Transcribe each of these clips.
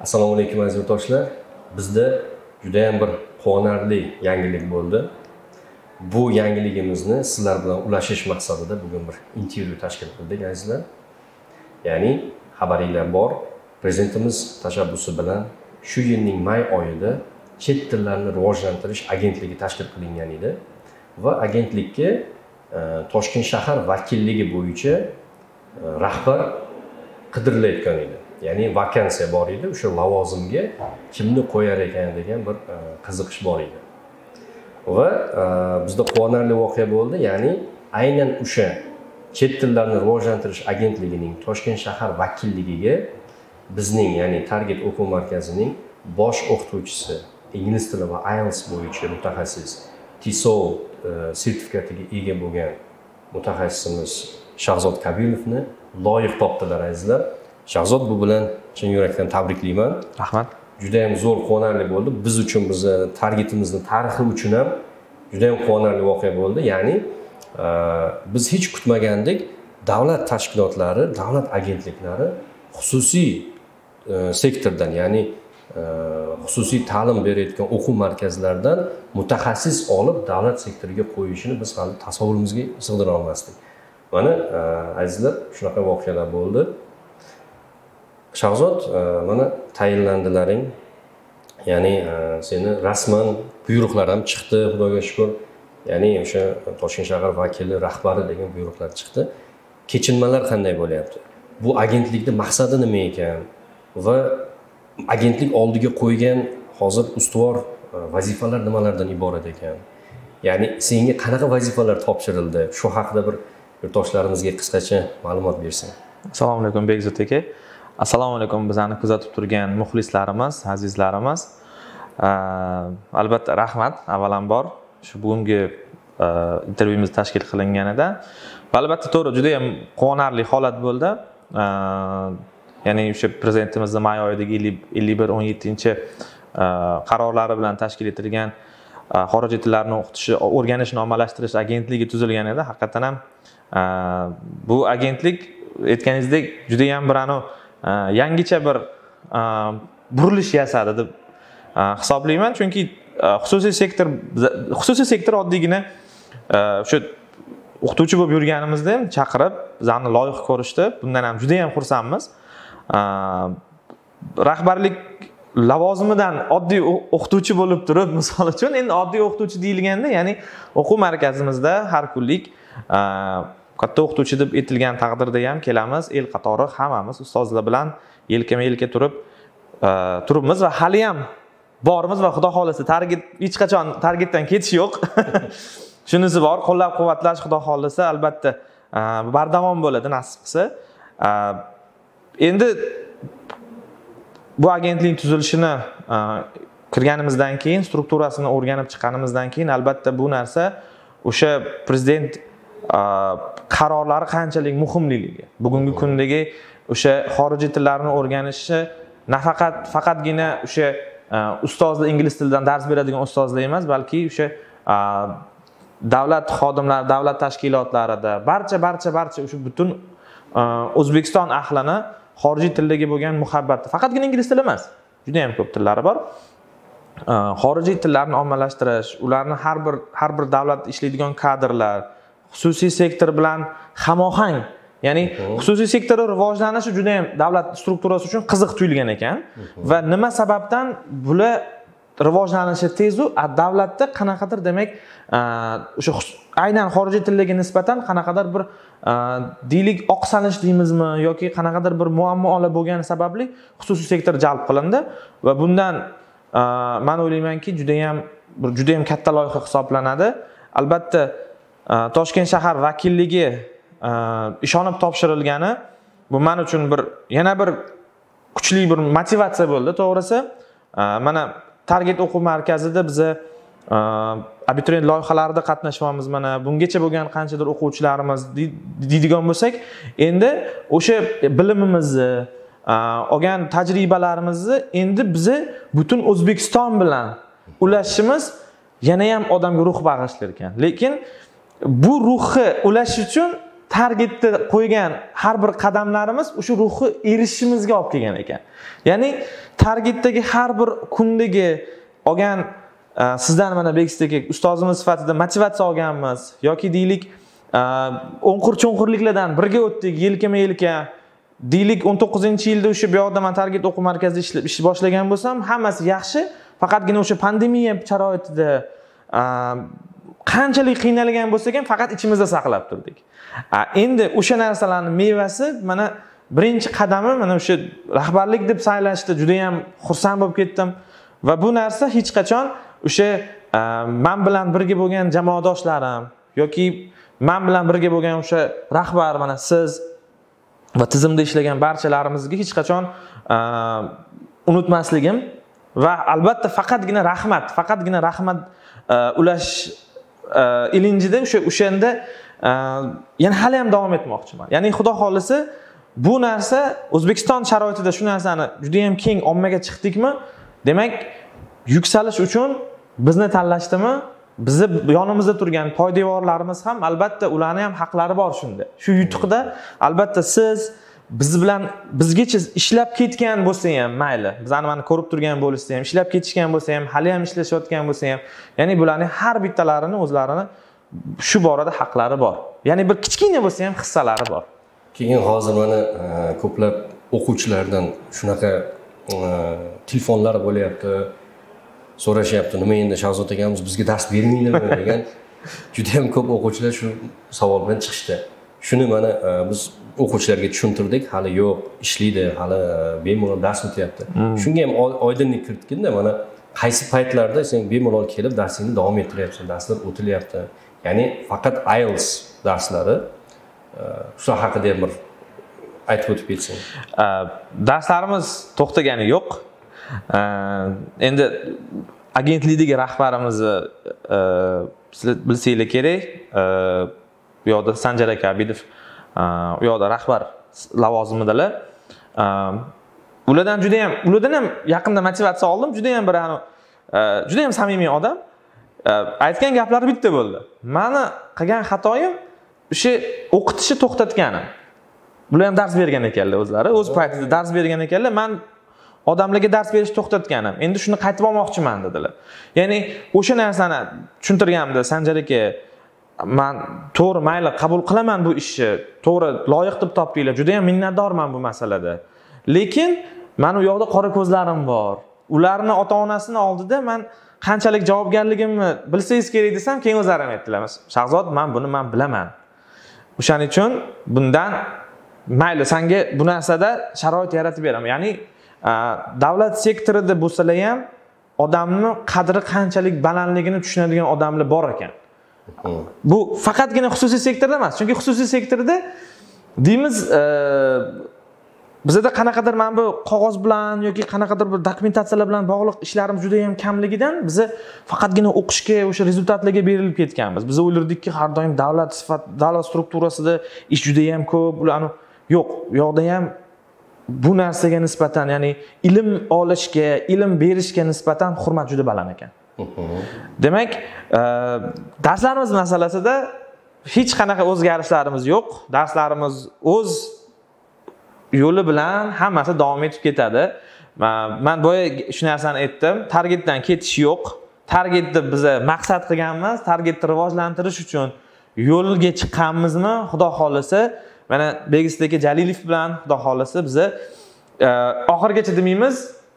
assalomu alaykum aziz yurtdoshlar. Bizda judayam bir quvonarli yangilik bo'ldi. Bu yangiligimizni sizlar bilan ulashish maqsadida bugun bir intervyu tashkil qildik azizlar. Ya'ni xabaringlar bor. Prezidentimiz tashabbusi bilan shu yilning may oyida chet tillarni rivojlantirish agentligi tashkil qilingan edi va agentlikka e, toshkent shahar vakilligi bo'yicha e, rahbar qidirilayotgan edi. Ya'ni vakansiya bor edi. O'sha lavozimga kimni qo'yar ekan degan bir e, qiziqish bor edi. Va e, bizda quvonarli voqea bo'ldi. Ya'ni aynan o'sha chet tillarni rivojlantirish agentligining toshkent shahar vakilligiga bizning ya'ni target o'quv markazining bosh o'qituvchisi ingliz tili va ielts bo'yicha mutaxassis tiso e, sertifikatiga ega bo'lgan mutaxassisimiz shahzod kabilovni loyiq topdilar azizlar. Shahzod bu bilan chin yurakdan tabriklayman. Rahmat. Judayam zo'r quvonarli bo'ldi. Biz uchun bizni targetimizni tarixi uchun ham judayam quvonarli voqea bo'ldi. Ya'ni e, biz hech kutmagandik. Davlat tashkilotlari davlat agentliklari xususiy e, sektordan ya'ni e, xususiy ta'lim berayotgan o'quv markazlaridan mutaxassis olib davlat sektoriga qo'yishini biz hali tasavvurimizga sig'dira olmasdik. Mana azizlar shunaqa voqealar bo'ldi shahzod e, mana tayinlandilaring. Ya'ni e, seni rasman buyruqlar ham chiqdi xudoga shukur ya'ni o'sha toshkent shahar vakili rahbari degan buyruqlar chiqdi. Kechinmalar qanday bo'lyapti? Bu agentlikni maqsadi nima ekan? Va agentlik oldiga qo'ygan hozir ustuvor e, vazifalar nimalardan iborat ekan? Ya'ni senga qanaqa vazifalar topshirildi? Shu haqida bir yurtdoshlarimizga qisqacha ma'lumot bersang assalomu alaykum bekzod aka. Assalomu alaykum bizani kuzatib turgan muxlislarimiz azizlarimiz. Albatta rahmat avvalambor shu bugungi e, intervyumiz tashkil qilinganida. Va albatta to'g'ri judayam quvonarli holat bo'ldi. Ya'ni o'sha prezidentimizni may oyidagi ellik bir o'n yettinchi e, qarorlari bilan tashkil etilgan e, xorijiy tillarni o'qitish o'rganish ommalashtirish agentligi tuzilgan edi. Haqiqatdan ham bu agentlik aytganingizdek judayam bir anavi Э, yangicha bir э, burilish yasadi deb э, hisoblayman. Chunki xususiy sektor xususiy sektor oddiygina o'sha o'qituvchi bo'lib yurganimizda ham chaqirib bizani loyiha ko'rishdi. Bundan ham juda yam xursandmiz rahbarlik lavozimidan oddiy o'qituvchi bo'lib turib misol uchun endi oddiy o'qituvchi deyilganda ya'ni o'quv markazimizda har kunlik katta o'qituvchi deb aytilgan taqdirda ham kelamiz. El qatori hammamiz ustozlar bilan yelkama yelka turib e, turibmiz va haliyam bormiz va xudo xohlasa target hech qachon targetdan ketish yo'q. Shunisi bor qo'llab quvvatlash xudo xohlasa albatta e, bardavom bo'ladi nasib qilsa. E, endi bu agentlik tuzilishini kirganimizdan keyin strukturasini o'rganib chiqqanimizdan keyin albatta bu narsa o'sha prezident qarorlari qanchalik muhimligiga? Bugungi kundagi o'sha xorijiy tillarni o'rganishi nafaqat faqatgina o'sha ustozlar ingliz tilidan dars beradigan ustozlar emas balki o'sha davlat xodimlari davlat tashkilotlarida barcha barcha barcha o'sha butun o'zbekiston ahlini xorijiy tildagi bo'lgan muhabbati faqatgina ingliz tili emas judayam ko'p tillari bor. Xorijiy tillarni ommalashtirish ularni har bir har bir davlat ishlaydigan kadrlar xususiy sektor bilan hamohang. Ya'ni xususiy sektorni rivojlanishi juda yam davlat strukturasi uchun qiziq tuyulgan ekan. Va nima sababdan bular rivojlanishi tezu davlatda qanaqadir demak o'sha aynan xorijiy tillarga nisbatan qanaqadir bir deylik oqsanish deymizmi yoki qanaqadir bir muammolar bo'lgani sababli xususiy sektor jalb qilindi. Va bundan man o'ylaymanki judayam bir judayam katta loyiha hisoblanadi. Albatta Э, toshkent shahar vakilligi э, ishonib topshirilgani bu man uchun bir yana bir kuchli bir motivatsiya bo'ldi to'g'risi. Э, mana target o'quv markazida biza abituriyent loyihalarida qatnashyapmiz mana bungacha bo'lgan qanchadir o'quvchilarimiz deydigan bo'lsak endi o'sha bilimimizni olgan tajribalarimizni endi biza butun o'zbekiston bilan ulashishimiz yana ham odamga ruh bag'ishlar ekan. Lekin bu ruhni ulash uchun targetni qo'ygan har bir qadamlarimiz o'sha ruhni erishishimizga olib kelgan ekan. Ya'ni targetdagi har bir kundagi olgan e, sizdan mana bekisdagi ustozimiz sifatida motivatsiya olganmiz yoki deylik e, o'nqir cho'nqirliklardan birga o'tdik yelkama yelka deylik o'n to'qqizinchi yilda o'sha bu yoqda man target o'quv markazida ishlab ish boshlagan bo'lsam hammasi yaxshi. Faqatgina o'sha pandemiya sharoitida e, qanchalik qiynalgan bo'lsak ham faqat ichimizda saqlab turdik. Endi o'sha narsalarni mevasi mana birinchi qadami mana o'sha rahbarlik deb saylashdi judayam xursand bo'lib ketdim. Va bu narsa hech qachon o'sha man bilan birga bo'lgan jamoadoshlarim yoki man bilan birga bo'lgan o'sha rahbar mana siz va tizimda ishlagan barchalarimizga hech qachon unutmasligim va albatta faqatgina rahmat faqatgina rahmat ulash ilinjida o'sha o'shanda yana hali ham davom etmoqchiman ya'ni xudo xohlasa bu narsa o'zbekiston sharoitida shu narsani judayam keng ommaga chiqdikmi demak yuksalish uchun bizni tanlashdimi bizni yonimizda turgan poydevorlarimiz ham albatta ularni ham haqlari bor shunda shu yutuqda albatta siz biz bilan bizgacha ishlab ketgan bo'lsa ham mayli bizani mana ko'rib turgan bo'lishsa ham ishlab ketishgan bo'lsa ham hali ham ishlashayotgan bo'lsa ham ya'ni bularni har bittalarini o'zlarini shu borada haqlari bor. Ya'ni bir kichkina bo'lsa ham hissalari bor. Keyin hozir mana e, ko'plab o'quvchilardan shunaqa e, telefonlar bo'lyapti so'rashyapti nima endi shahzod akamiz bizga dars bermaydimi degan. Juda yam ko'p o'quvchilar shu savol bilan chiqishdi. Shuni mana e, biz o'quvchilarga tushuntirdik. Hali yo'q ishlaydi hali bemalol dars o'tyapti. Hmm. shunga ham oydinlik kiritginda mana qaysi paytlarda sen bemalol kelib darsingni davom ettiryapsan darslar o'tilyapti. Ya'ni faqat iels darslari shular haqida ham bir aytib o'tib ketsang darslarimiz to'xtagani yo'q. Endi agentlikdagi rahbarimizni bilsanglar kerak. Bu yoqda sanjar aka abidov Э, u yoqda rahbar lavozimidalar. Э, ulardan juda yam ulardan ham yaqinda motivatsiya oldim. Juda yam bir э, juda yam samimiy odam. Aytgan gaplari bitta bo'ldi. Mani qilgan xatoyim o'sha o'qitishni to'xtatganim. Bular ham dars bergan ekanlar o'zlari. O'z paytida dars bergan ekanlar. Man odamlarga dars berishni to'xtatganim. Endi shuni qaytib olmoqchiman dedilar. Ya'ni o'sha narsani tushuntirganimda sanjar aka man to'g'ri mayli qabul qilaman bu ishni. To'g'ri loyiq deb topdinglar. Juda yam minnatdorman bu masalada. Lekin mani u yoqda qora ko'zlarim bor. Ularni ota onasini oldida man qanchalik javobgarligimni bilsangiz kerak desam keyin o'zlari ham aytdilar shahzod man buni man bilaman. O'shaning uchun bundan mayli sanga bu narsada sharoit yaratib beraman. Ya'ni davlat sektorida bo'lsalar ham odamni qadri qanchalik balandligini tushunadigan odamlar bor ekan. Hmm. bu faqatgina xususiy sektorda emas chunki xususiy sektorda deymiz e, bizada qanaqadir mana bu qog'oz bilan yoki qanaqadir bir dokumentatsiyalar bilan bog'liq ishlarimiz juda yam kamligidan biza faqatgina o'qishga o'sha rezultatlarga berilib ketganmiz. Biz o'ylardikki har doim davlat sifat davlat strukturasida ish juda yam ko'p ularni yo'q u yoqda ham bu narsaga nisbatan ya'ni ilm olishga ilm berishga nisbatan hurmat juda baland ekan. Demak e, darslarimiz masalasida hech qanaqa o'zgarishlarimiz yo'q. Darslarimiz o'z yo'li bilan hammasi davom etib ketadi. Man boya shu narsani aytdim. Targetdan ketish yo'q. Targetni biza maqsad qilganmiz. Targetni rivojlantirish uchun yo'lga chiqqanmizmi? Xudo xohlasa mana begisdagi jalilov bilan xudo xohlasa biza e, oxirigacha demaymiz.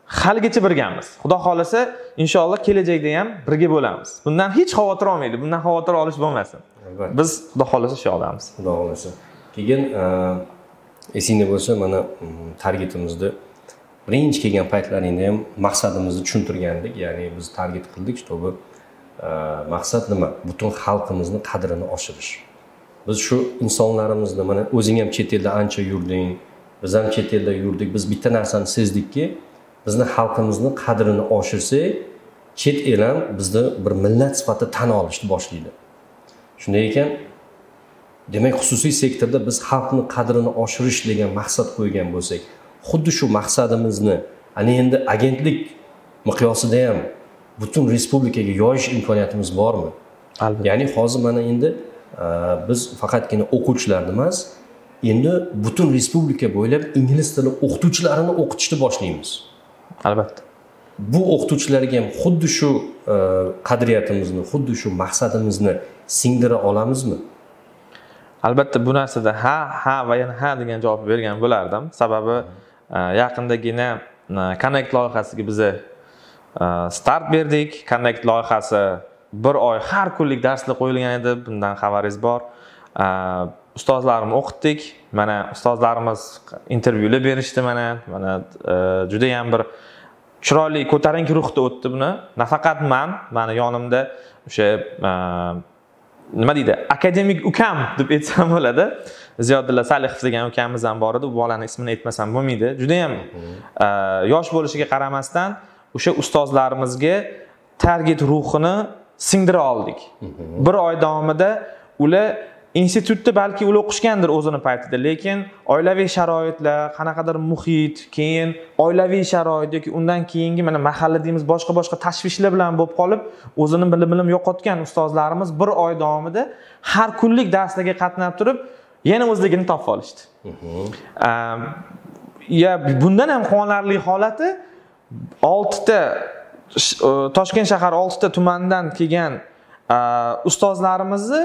Haligacha birgamiz xudo xohlasa inshaalloh kelajakda ham birga bo'lamiz. Bundan hech xavotir olmaydi. Bundan xavotir olish bo'lmasin. Biz xudo xohlasa shu yoqdamiz xudo xohlasa. Keyin e, esingda bo'lsa mana mm, targetimizni birinchi kelgan paytlaringda ham maqsadimizni tushuntirgandik. Ya'ni biz target qildik чтобы e, maqsad nima? Butun xalqimizni qadrini oshirish. Biz shu insonlarimizni mana o'zing ham chet elda ancha yurding biz ham chet elda yurdik biz bitta narsani sezdikki bizni xalqimizni qadrini oshirsak chet el ham bizni bir millat sifatida tan olishni boshlaydi. Shunday ekan demak xususiy sektorda biz xalqni qadrini oshirish degan maqsad qo'ygan bo'lsak xuddi shu maqsadimizni ana endi agentlik miqyosida ham butun respublikaga yoyish imkoniyatimiz bormi? Albatta. Ya'ni hozir mana endi biz faqatgina o'quvchilarni emas endi butun respublika bo'ylab ingliz tili o'qituvchilarini o'qitishni boshlaymiz albatta. Bu o'qituvchilarga ham xuddi shu e, qadriyatimizni xuddi shu maqsadimizni singdira olamizmi? Albatta bu narsada ha ha va yana ha degan javob bergan bo'lardim. Sababi e, yaqindagina e, connect loyihasiga biza start berdik. Connect loyihasi bir oy har kunlik darslar qo'yilgan edi. Bundan xabaringiz bor ustozlarimni o'qitdik. Mana ustozlarimiz intervyular berishdi mana. Mana judayam bir chiroyli ko'tarinki ruhda o'tdi buni. Nafaqat man mani yonimda o'sha e, nima deydi akademik ukam deb aytsam bo'ladi. Ziyodulla salihov degan ukamiz ham bor edi. U bolani ismini aytmasam bo'lmaydi. Judayam e, yosh bo'lishiga qaramasdan o'sha ustozlarimizga target ruhini singdira oldik. Bir oy davomida ular institutda balki ular o'qishgandir o'zini paytida lekin oilaviy sharoitlar qanaqadir muhit keyin oilaviy sharoit yoki undan keyingi mana mahalla deymiz boshqa boshqa tashvishlar bilan bo'lib qolib o'zini bilimini yo'qotgan ustozlarimiz bir oy davomida har kunlik darslarga qatnab turib yana o'zligini topib olishdi. Ehm, ya bundan ham quvonarli holati oltita e, toshkent shahar oltita tumandan kelgan e, ustozlarimizni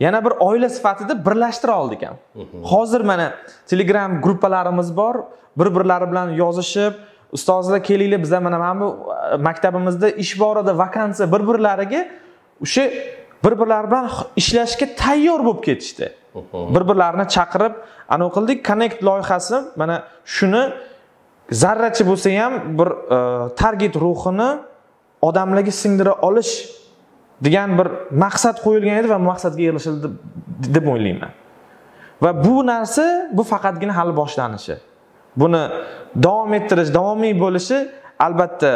yana bir oila sifatida birlashtira oldik ham. Hozir mana telegram gruppalarimiz bor. Bir birlari bilan yozishib ustozlar kelinglar biza mana mana bu e, maktabimizda ish bor edi vakansiya bir birlariga o'sha bir birlari bilan ishlashga tayyor bo'lib ketishdi. Bir birlarini chaqirib anavi qildik connect loyihasi. Mana shuni zarracha bo'lsa ham bir e, target ruhini odamlarga singdira olish degan bir maqsad qo'yilgan edi va maqsadga erishildi deb o'ylayman. Va bu narsa bu faqatgina hali boshlanishi buni davom ettirish davomiy bo'lishi albatta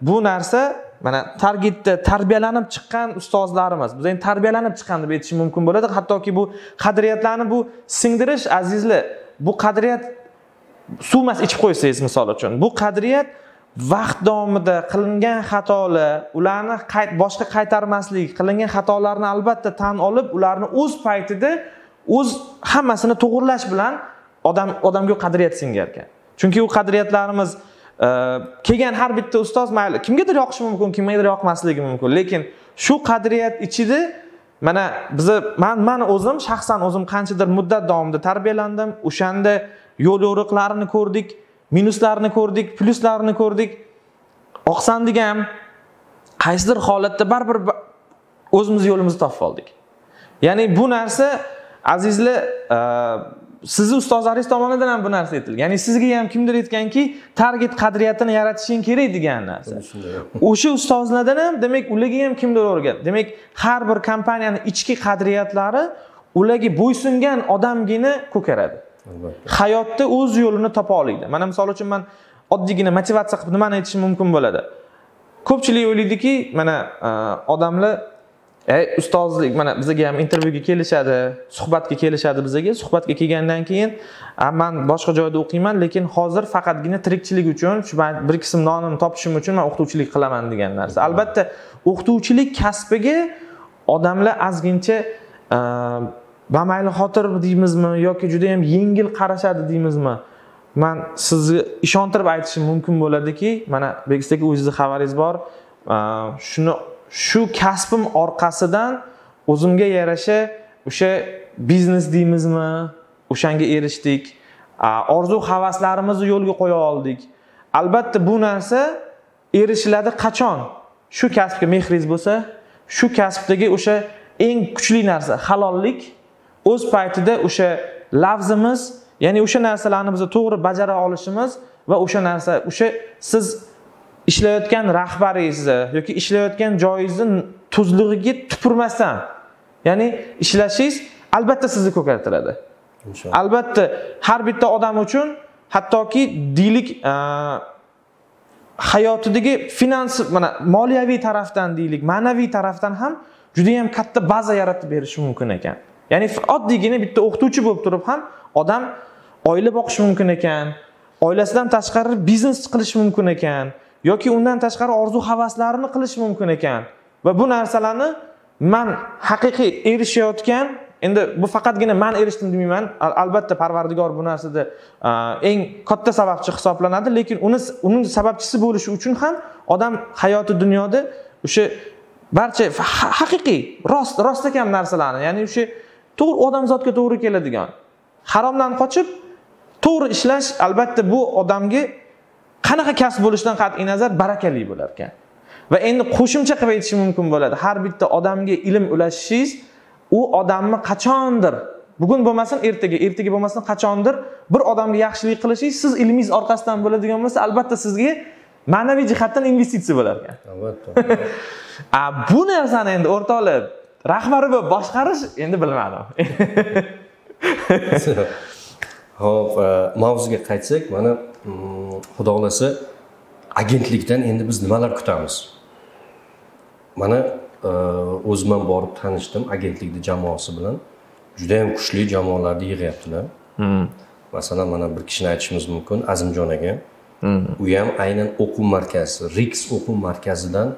bu narsa mana targetda tarbiyalanib chiqqan ustozlarimiz biz endi tarbiyalanib chiqqan deb aytishim mumkin bo'ladi. Hattoki bu qadriyatlarni bu singdirish azizlar bu qadriyat suv emas ichib qo'ysangiz misol uchun bu qadriyat vaqt davomida qilingan xatolar ularni boshqa qaytarmaslik qilingan xatolarni albatta tan olib ularni o'z paytida o'z hammasini to'g'irlash bilan odam odamga qadriyat singar ekan chunki u qadriyatlarimiz e, kelgan har bitta ustoz mayli kimgadir yoqishi mumkin kimgadir yoqmasligi mumkin. Lekin shu qadriyat ichida mana biza man man o'zim shaxsan o'zim qanchadir muddat davomida tarbiyalandim o'shanda yo'l yo'riqlarini ko'rdik. Minuslarini ko'rdik plyuslarini ko'rdik. Oqsandik ham qaysidir holatda baribir o'zimiz yo'limizni topib oldik. Ya'ni bu narsa azizlar e, sizni ustozlaringiz tomonidan ham bu narsa aytilgan ya'ni sizga ham kimdir aytganki target qadriyatini yaratishing kerak degan narsa. O'sha ustozlardan ham demak ularga ham kimdir o'rgat demak har bir kompaniyani ichki qadriyatlari ularga bo'ysungan odamgina ko'karadi hayotda o'z yo'lini topa oladi mana misol uchun man oddiygina motivatsiya qilib nimani aytishim mumkin bo'ladi? Ko'pchilik o'ylaydiki mana e, odamlar ey ustozlik mana bizaga ham intervyuga kelishadi suhbatga kelishadi bizaga. Suhbatga kelgandan keyin man boshqa joyda o'qiyman lekin hozir faqatgina tirikchilik uchun shu bir qism nonimni topishim uchun man o'qituvchilik qilaman degan narsa. Albatta o'qituvchilik kasbiga odamlar ozgincha e, bamayli xotir deymizmi yoki juda yam yengil qarashadi deymizmi? Man sizni ishontirib aytishim mumkin bo'ladiki mana bekis aka o'zizni xabaringiz bor. Shuni shu kasbim orqasidan o'zimga yarasha o'sha biznes deymizmi? O'shanga erishdik. Orzu havaslarimizni yo'lga qo'ya oldik. Albatta bu narsa erishiladi qachon? Shu kasbga mehringiz bo'lsa shu kasbdagi o'sha eng kuchli narsa halollik o'z paytida o'sha lafzimiz ya'ni o'sha narsalarni biz to'g'ri bajara olishimiz va o'sha narsa o'sha siz ishlayotgan rahbaringizni yoki ishlayotgan joyingizni tuzlig'iga tupurmasdan ya'ni ishlashingiz albatta sizni ko'kartiradi albatta har bitta odam uchun hattoki deylik hayotidagi finans mana moliyaviy tarafdan deylik ma'naviy tarafdan ham juda yam katta baza yaratib berishi mumkin ekan ya'ni oddiygina bitta o'qituvchi bo'lib turib ham odam oila boqish mumkin ekan oilasidan tashqari biznes qilish mumkin ekan yoki undan tashqari orzu havaslarini qilish mumkin ekan. Va bu narsalarni man haqiqiy erishayotgan endi bu faqatgina man erishdim demayman Al- albatta parvardigor bu narsada eng katta sababchi hisoblanadi lekin uni uning sababchisi bo'lishi uchun ham odam hayoti dunyoda o'sha barcha haqiqiy rost rostakam narsalarni ya'ni o'sha to'g'ri odamzodga to'g'ri keladigan. Haromdan qochib to'g'ri ishlash albatta bu odamga qanaqa kasb bo'lishidan qat'iy nazar barakali bo'lar ekan. Va endi qo'shimcha qilib aytishim mumkin bo'ladi. Har bitta odamga ilm ulashishingiz u odamni qachondir bugun bo'lmasin ertaga ertaga bo'lmasin qachondir bir odamga yaxshilik qilishingiz siz ilmingiz orqasidan bo'ladigan bo'lsa albatta sizga ma'naviy jihatdan investitsiya bo'lar ekan. Albatta. A bu narsani endi o'rtoqlar rahbari bo'lib boshqarish endi bilmadim ho'p e, mavzuga qaytsak mana mm, xudo xohlasa agentlikdan endi biz nimalar kutamiz? Mana e, o'zim ham borib tanishdim agentlikni jamoasi bilan. Judayam kuchli jamoalarni yig'yaptilar. Masalan mana bir kishini aytishimiz mumkin azimjon aka. U ham aynan o'quv markazi riks o'quv markazidan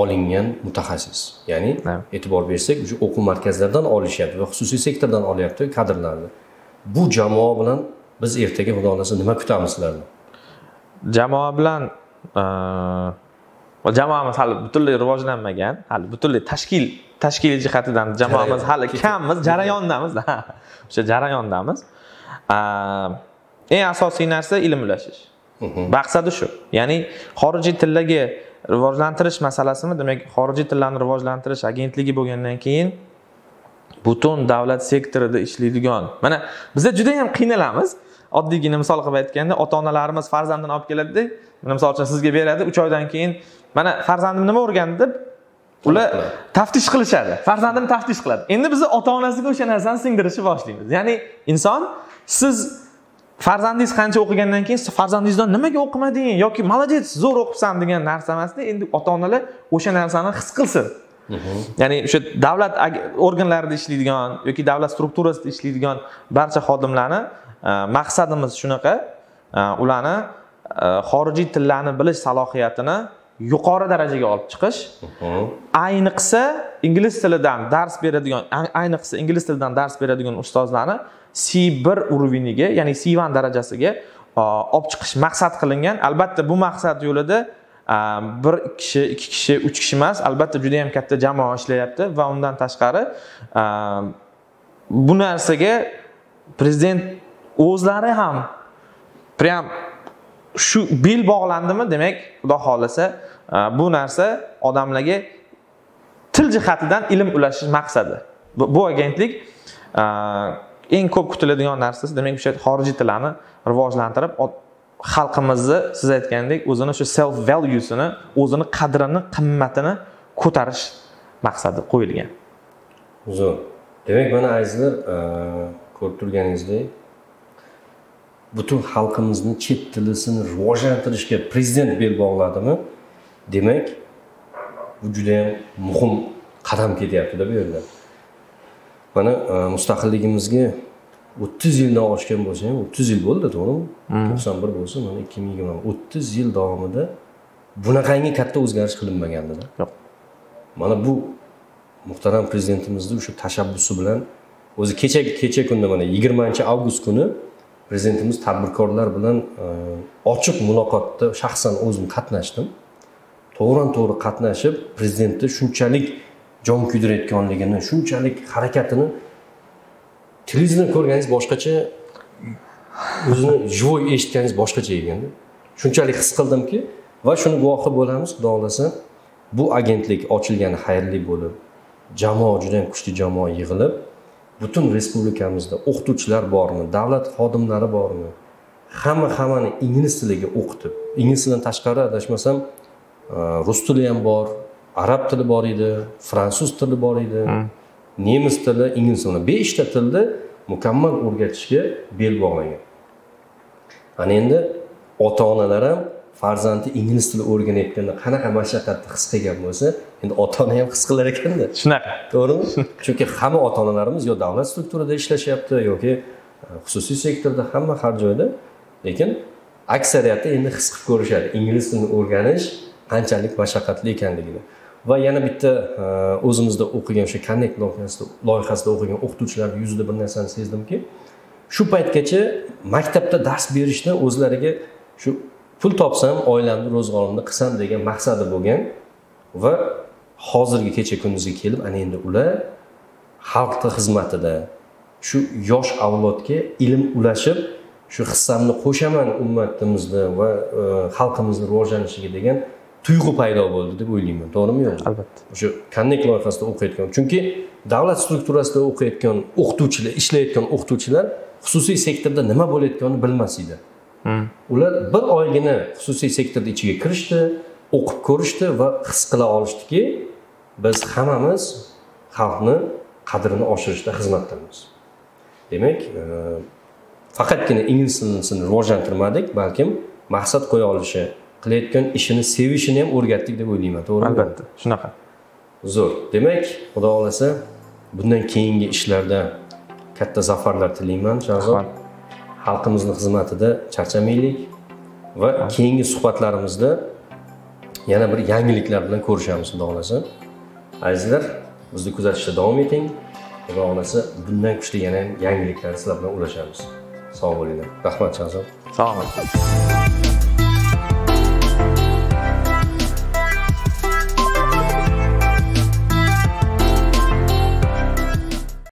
olingan mutaxassis. Ya'ni e'tibor bersak o'sha o'quv markazlaridan olishyapti va xususiy sektordan olyapti kadrlarni. Bu jamoa bilan biz ertaga xudo xohlasa nima kutamiz sizlardan jamoa bilan e, jamoamiz hali butunlay rivojlanmagan hali butunlay tashkil tashkiliy jihatidan jamoamiz hali kammiz jarayondamiz ha, o'sha jarayondamiz. E, eng asosiy narsa ilm ulashish. Maqsadi shu. Ya'ni xorijiy tillarga rivojlantirish masalasini demak xorijiy tillarni rivojlantirish agentligi bo'lgandan keyin butun davlat sektorida ishlaydigan mana biza juda yam qiynalamiz. Oddiygina misol qilib aytganda ota onalarimiz farzandini olib keladida mana misol uchun sizga beradi uch oydan keyin mana farzandim nima o'rgandi deb ular taftish qilishadi. Farzandini taftish qiladi. Endi biza ota onasiga o'sha narsani singdirishni boshlaymiz. Ya'ni inson siz farzandingiz qancha o'qigandan keyin farzandingizdan nimaga o'qimading? Yoki молодец zo'r o'qibsan degan narsa emasda endi ota onalar o'sha narsani his qilsin. Ya'ni o'sha davlat organlarida ishlaydigan yoki davlat strukturasida ishlaydigan barcha xodimlarni e, maqsadimiz shunaqa. E, ularni e, xorijiy tillarni bilish salohiyatini yuqori darajaga olib chiqish. Ayniqsa ingliz tilidan dars beradigan ay- ayniqsa ingliz tilidan dars beradigan ustozlarni C1 urviniga ya'ni C1 darajasiga e, olib chiqish maqsad qilingan. Albatta bu maqsad yo'lida bir kishi ikki kishi uch kishi emas albatta juda yam katta jamoa ishlayapti va undan tashqari bu narsaga prezident o'zlari ham прям shu bel bog'landimi? Demak xudo xohlasa e, bu narsa odamlarga til jihatidan ilm ulashish maqsadi. Bu, bu agentlik e, eng ko'p kutiladigan narsasi demak o'sha xorijiy tillarni rivojlantirib xalqimizni siz aytgandek o'zini shu self valuesini o'zini qadrini qimmatini ko'tarish maqsadi qo'yilgan. Zo'r. Demak mana azizlar e, ko'rib turganingizdek butun xalqimizni chet tilisini rivojlantirishga prezident bel bog'ladimi demak bu judayam muhim qadam ketyaptida bu yerda mana e, mustaqilligimizga o'ttiz yildan oshgan bo'lsa ham o'ttiz yil bo'ldi to'g'rimi? To'qson bir bo'lsa mana ikki ming yigirma o'ttiz yil davomida bunaqangi katta o'zgarish qilinmagandida. Yo'q. Mana bu muhtaram prezidentimizni o'sha tashabbusi bilan o'zi kecha kecha kunda mana yigirmanchi avgust kuni prezidentimiz tadbirkorlar bilan e, ochiq muloqotda shaxsan o'zim qatnashdim. To'g'ridan to'g'ri qatnashib prezidentni shunchalik jon kuydirayotganligini shunchalik harakatini televizordan ko'rganingiz boshqacha o'zini живой eshitganingiz boshqacha ekanda shunchalik his qildimki va shuni guvohi bo'lamiz xudo xohlasa bu agentlik ochilgani xayrli bo'lib jamoa juda yam kuchli jamoa yig'ilib butun respublikamizda o'qituvchilar bormi? Davlat xodimlari bormi? Hamma hammani ingliz tiliga o'qitib ingliz tilidan tashqari adashmasam e, rus tili ham bor arab tili bor edi fransuz tili bor edi nemis tili ingliz tili. Beshta tilni mukammal o'rgatishga bel bog'lagan ana endi ota onalar ham farzandi ingliz tili o'rganayotganda qanaqa mashaqqatni his qilgan bo'lsa endi ota ona ham his qilar ekanda. Shunaqa. To'g'rimi? Chunki hamma ota onalarimiz yo davlat strukturada ishlashyapti yoki e, xususiy sektorda hamma har joyda. Lekin aksariyati endi his qilib ko'rishadi ingliz tilini o'rganish qanchalik mashaqqatli ekanligini. Va yana bitta e, o'zimizda o'qigan o'sha connect loyihasida o'qigan o'qituvchilarni yuzida bir narsani sezdimki shu paytgacha maktabda dars berishdan o'zlariga shu pul topsam oilamni ro'zg'orimni qilsam degan maqsadi bo'lgan va hozirgi kecha kunduzga kelib ana endi ular xalqni xizmatida shu yosh avlodga ilm ulashib shu hissamni qo'shaman ummatimizni va e, xalqimizni rivojlanishiga degan tuyg'u paydo bo'ldi deb o'ylayman. To'g'rimi yo'qmi albatta. O'sha connect loyihasida o'qiyotgan chunki davlat strukturasida o'qiyotgan o'qituvchilar ishlayotgan o'qituvchilar xususiy sektorda nima bo'layotganini bilmas edi ular bir oygina xususiy sektorni ichiga kirishdi o'qib ko'rishdi va his qila olishdiki biz hammamiz xalqni qadrini oshirishda xizmatdamiz. Demak e, faqatgina ingliz tilini rivojlantirmadik balkim maqsad qo'ya olishi qilayotgan ishini sevishini ham o'rgatdik deb o'ylayman to'g'rimi? Albatta shunaqa. Zo'r. Demak xudo xohlasa bundan keyingi ishlarda katta zafarlar tilayman shahzod xalqimizni xizmatida charchamaylik va keyingi suhbatlarimizda yana bir yangiliklar bilan ko'rishamiz xudo xohlasa. Azizlar bizni kuzatishda davom eting. Xudo xohlasa bundan kuchli yana yangiliklar sizlar bilan ulashamiz. Sog' bo'linglar. Rahmat shahzod. Salomat